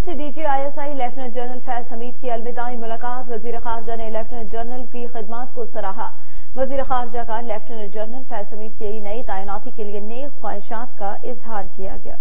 से DG ISI lieutenant general Faiz Hameed की अलविदाई मुलाकात। वज़ीर खारजा ने लेफ्टिनेंट जनरल की खिदमत को सराहा। वज़ीर खारजा का लेफ्टिनेंट जनरल फैज हमीद की नई तैनाती के लिए नई ख्वाहिशात का इजहार किया गया।